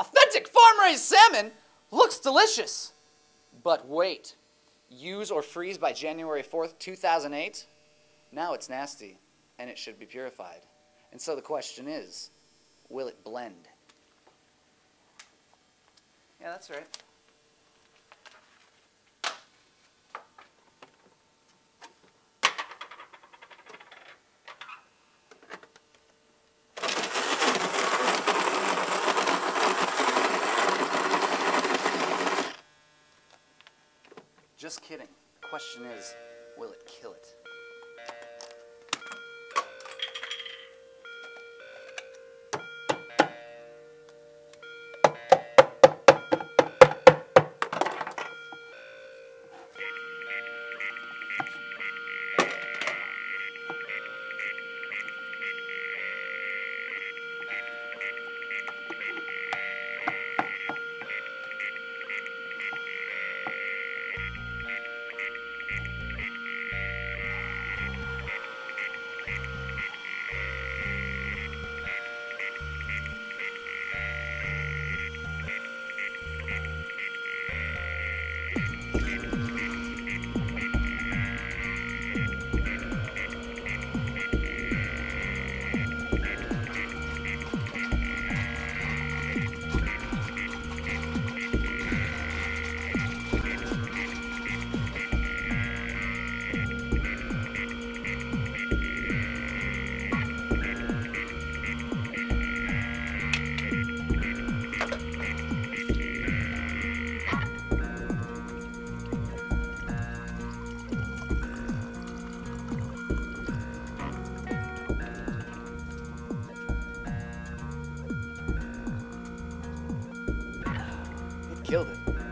Authentic farm raised salmon looks delicious. But wait, use or freeze by January 4th, 2008? Now it's nasty and it should be purified. And so the question is will it blend? Yeah, that's right. Just kidding. The question is, will it kill it? It killed it.